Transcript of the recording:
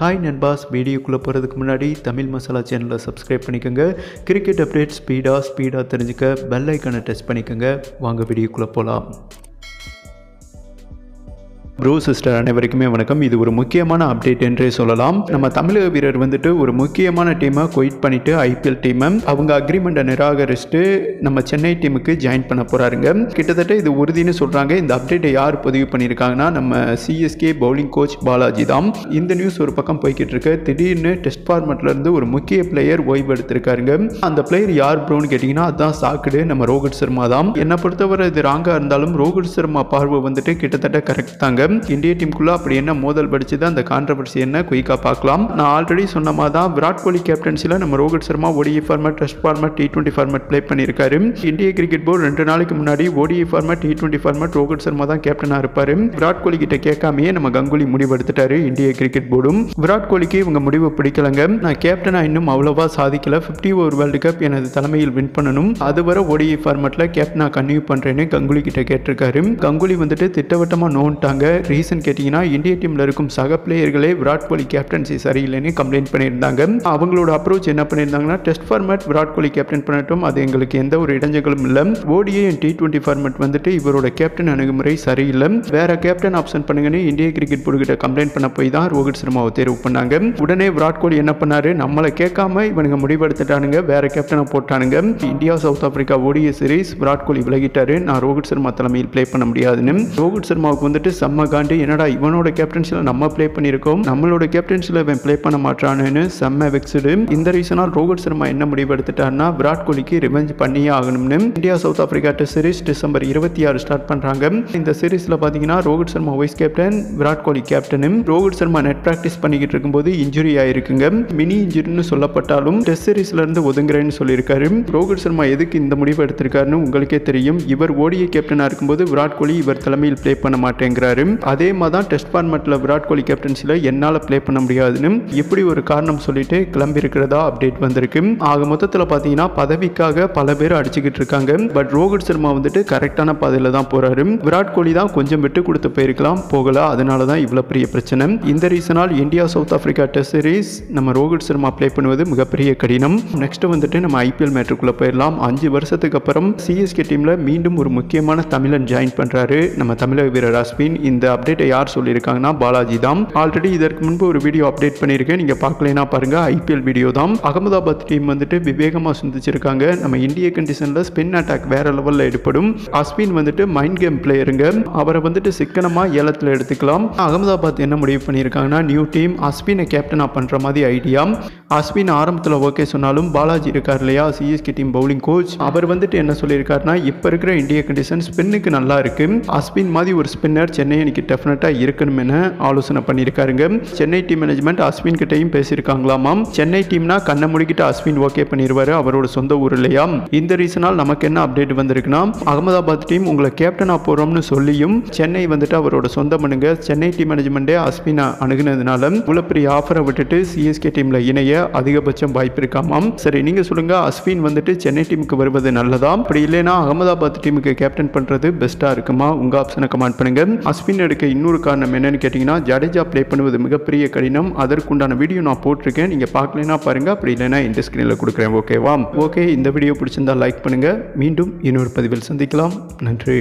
Hi நண்பாஸ். வீடியோக்குள்ளே போகிறதுக்கு முன்னாடி தமிழ் மசாலா சேனலை சப்ஸ்கிரைப் பண்ணிக்கோங்க. கிரிக்கெட் அப்டேட் ஸ்பீடாக ஸ்பீடாக தெரிஞ்சுக்க பெல் ஐக்கனை டச் பண்ணிக்கோங்க. வாங்க வீடியோக்குள்ளே போகலாம் ப்ரோ சிஸ்டர் அனைவருக்குமே வணக்கம். இது ஒரு முக்கியமான அப்டேட் என்றே சொல்லலாம். நம்ம தமிழக வீரர் வந்துட்டு ஒரு முக்கியமான டீமை குயிட் பண்ணிட்டு ஐபிஎல் டீமை அவங்க அக்ரிமெண்ட்டை நிராகரிச்சுட்டு நம்ம சென்னை டீமுக்கு ஜாயின் பண்ண போகிறாருங்க கிட்டத்தட்ட இது உறுதின்னு சொல்கிறாங்க இந்த அப்டேட்டை யார் பதிவு பண்ணியிருக்காங்கன்னா நம்ம சிஎஸ்கே பவுலிங் கோச் பாலாஜி தான். இந்த நியூஸ் ஒரு பக்கம் போய்கிட்டு இருக்கு. திடீர்னு டெஸ்ட் ஃபார்மெட்ல இருந்து ஒரு முக்கிய பிளேயர் ஓய்வு எடுத்திருக்காருங்க. அந்த பிளேயர் யார் ப்ரோன்னு கேட்டிங்கன்னா அதுதான் சாக்குடு நம்ம ரோஹித் சர்மா தான். என்னை பொறுத்தவரை இது ராங்காக இருந்தாலும் ரோஹித் சர்மா பார்வை வந்துட்டு கிட்டத்தட்ட கரெக்ட் தாங்க. இந்திய டீமுக்குள்ள அப்படி என்ன மோதல் படிச்சது அந்த கான்ட்ரவர்சி என்ன குயிக்காக பார்க்கலாம். நான் ஆல்ரெடி சொன்ன மாதிரி தான் விராட் கோலி கேப்டன்சியில் நம்ம Rohit Sharma ODI format test format T twenty format play பண்ணியிருக்காரு. இந்திய கிரிக்கெட் போர்டு ரெண்டு நாளைக்கு முன்னாடி ODI format T twenty format Rohit Sharma தான் கேப்டனாக இருப்பார். விராட் கோலி கிட்ட கேட்காமையே நம்ம கங்குலி முடிவு எடுத்துட்டாரு இந்திய கிரிக்கெட் போர்டும் விராட் கோலிக்கு இவங்க முடிவு பிடிக்கலங்க. நான் கேப்டனா இன்னும் அவ்வளவா சாதிக்கல. ஃபிஃப்டி ஓவர் வேர்ல்டு கப் எனது தலைமையில் வின் பண்ணணும். அதுவரை ஓடிஏ ஃபார்மேட்டில் கேப்டனா கன்டினியூ பண்ணுறேன்னு கங்குலி கிட்ட கேட்டிருக்காரு. கங்குலி வந்துட்டு திட்டவட்டமாக நோன்ட்டாங்க. ரீசன் கேட்டிங்கன்னா இந்திய டீமில் இருக்கும் சக பிளேயர்களே விராட் கோலி கேப்டன்சி சரியில்லைன்னு கம்ப்ளைண்ட் பண்ணியிருந்தாங்க. அவங்களோட அப்ரோச் என்ன பண்ணியிருந்தாங்கன்னா test format Virat Kohli captain பண்ணட்டும். அது எங்களுக்கு எந்த ஒரு இடைஞ்சங்களும் இல்லை. ஓடிஏ டி டுவெண்ட்டி ஃபார்மேட் வந்துட்டு இவரோட கேப்டன் அணுகுமுறை சரியில்லை. வேற கேப்டன் ஆப்ஷன் பண்ணுங்கன்னு இந்திய கிரிக்கெட் போர்டு கிட்ட கம்ப்ளைண்ட் பண்ண போய் தான் ரோஹித் சர்மாவை தேர்வு பண்ணாங்க. உடனே விராட் கோலி என்ன பண்ணாரு? நம்மளை கேட்காம இவனுங்க முடிவெடுத்துட்டானுங்க. வேற கேப்டனை போட்டானுங்க. India South Africa ODI series Virat Kohli விலகிட்டாரு. நான் ரோஹித் சர்மா தலைமையில் ப்ளே பண்ண முடியாதுன்னு. ரோஹித் சர்மாவுக்கு வந்துட்டு செம்ம காண்டி என்னடா இவனோட கேப்டன்சியில் நம்ம ப்ளே பண்ணியிருக்கோம்? நம்மளோட கேப்டன்சியில் இவன் ப்ளே பண்ண மாட்டானுன்னு செம்ம வெக்ஸுடு இந்த ரீசனால் ரோஹித் சர்மா என்ன முடிவு எடுத்துட்டார்னா விராட் கோலிக்கு ரிவெஞ்ச் பண்ணியே ஆகணும்னு India south Africa test series December இருபத்தி ஆறு ஸ்டார்ட் பண்ணுறாங்க இந்த சீரீஸில் பார்த்தீங்கன்னா ரோஹித் சர்மா வைஸ் கேப்டன் விராட் கோலி கேப்டனும் ரோஹித் சர்மா நெட் ப்ராக்டிஸ் பண்ணிக்கிட்டு இருக்கும்போது இன்ஜுரி ஆயிருக்குங்க. மினி இன்ஜுரின்னு சொல்லப்பட்டாலும் டெஸ்ட் சீரீஸ்ல இருந்து ஒதுங்குறேன்னு சொல்லியிருக்காரு. ரோஹித் சர்மா எதுக்கு இந்த முடிவு எடுத்திருக்காருன்னு உங்களுக்கே தெரியும். இவர் ஓடிய கேப்டனாக இருக்கும்போது விராட் கோலி இவர் தலைமையில் ப்ளே பண்ண மாட்டேங்கிறாரு. அதே மாதிரி தான் டெஸ்ட் ஃபார்மெட்டில் விராட் கோலி கேப்டன்சியில் என்னால் ப்ளே பண்ண முடியாதுன்னு இப்படி ஒரு காரணம் சொல்லிட்டு கிளம்பி இருக்கிறதா அப்டேட் வந்திருக்கு. ஆக மொத்தத்தில் பார்த்தீங்கன்னா பதவிக்காக பல பேர் அடிச்சுக்கிட்டு இருக்காங்க. பட் ரோஹித் சர்மா வந்துட்டு கரெக்டான பாதையில் தான் போறாரு. விராட் கோலி தான் கொஞ்சம் விட்டு கொடுத்து போயிருக்கலாம் போகல. அதனால தான் இவ்வளோ பெரிய பிரச்சனை. இந்த ரீசனால் India South Africa test series நம்ம ரோஹித் சர்மா ப்ளே பண்ணுவது மிகப்பெரிய கடினம். நெக்ஸ்ட் வந்துட்டு நம்ம ஐபிஎல் மேட்ருக்குள்ளே போயிடலாம் அஞ்சு வருஷத்துக்கு அப்புறம் சிஎஸ்கே டீமில் மீண்டும் ஒரு முக்கியமான தமிழன் ஜாயின் பண்ணுறாரு நம்ம தமிழக வீரர் அஸ்வின். இந்த அப்டேட்டை யார் சொல்லியிருக்காங்கன்னா பாலாஜி தான். ஆல்ரெடி இதற்கு முன்பு ஒரு வீடியோ அப்டேட் பண்ணியிருக்கேன். நீங்கள் பார்க்கலைன்னா பாருங்க. ஐபிஎல் வீடியோ தான். அகமதாபாத் டீம் வந்துட்டு விவேகமாக சிந்திச்சிருக்காங்க. நம்ம இந்திய கண்டிஷனில் ஸ்பின் அட்டாக் வேற லெவலில் எடுப்படும். அஸ்வின் வந்துட்டு மைண்ட் கேம் பிளேயருங்க அவரை வந்துட்டு சிக்கனமாக ஏலத்தில் எடுத்துக்கலாம். அகமதாபாத் என்ன முடிவு பண்ணியிருக்காங்கன்னா நியூ டீம் அஸ்வினை கேப்டனாக பண்ணுற மாதிரி ஐடியா அஸ்வின் ஆரம்பத்தில் ஓகே சொன்னாலும் பாலாஜி இருக்கார் இல்லையா? சிஎஸ்கே டீம் பவுலிங் கோச் அவர் வந்துட்டு என்ன சொல்லியிருக்காருன்னா இப்போ இருக்கிற இந்திய கண்டிஷன் ஸ்பின்னுக்கு நல்லா இருக்கு. அஸ்வின் மாதிரி ஒரு ஸ்பின்னர் சென்னையை அன்னைக்கு டெஃபினட்டாக இருக்கணும் என ஆலோசனை பண்ணியிருக்காருங்க. சென்னை டீம் மேனேஜ்மெண்ட் அஸ்வின் கிட்டையும் பேசியிருக்காங்களாமாம் சென்னை டீம்னா கண்ணை முடிக்கிட்டு அஸ்வின் ஓகே பண்ணிடுவாரு அவரோட சொந்த ஊர் இல்லையா? இந்த ரீசனால் நமக்கு என்ன அப்டேட் வந்திருக்குன்னா அகமதாபாத் டீம் உங்களை கேப்டனாக போகிறோம்னு சொல்லியும் சென்னை வந்துட்டு அவரோட சொந்த மனுங்க சென்னை டீம் மேனேஜ்மெண்ட்டே அஸ்வினை அணுகுனதுனால இவ்வளோ பெரிய ஆஃபரை விட்டுட்டு சிஎஸ்கே டீமில் இணைய அதிகபட்சம் வாய்ப்பு இருக்காமாம் சரி நீங்கள் சொல்லுங்க அஸ்வின் வந்துட்டு சென்னை டீமுக்கு வருவது நல்லதா? அப்படி இல்லைனா அகமதாபாத் டீமுக்கு கேப்டன் பண்ணுறது பெஸ்ட்டாக இருக்குமா? உங்கள் ஆப்ஷனை கமெண்ட் பண்ணுங்க. அஸ்வின் எடுக்க இன்னொரு காரணம் என்னென்னு கேட்டிங்கன்னா ஜடேஜா ப்ளே பண்ணுவது மிகப்பெரிய கடினம். அதற்குண்டான வீடியோ நான் போட்டிருக்கேன். நீங்கள் பார்க்கலனா பாருங்கள் அப்படி இல்லைன்னா இந்த ஸ்க்ரீனில் கொடுக்குறேன். ஓகேவா ஓகே இந்த வீடியோ பிடிச்சிருந்தா லைக் பண்ணுங்கள் மீண்டும் இன்னொரு பதிவில் சந்திக்கலாம். நன்றி.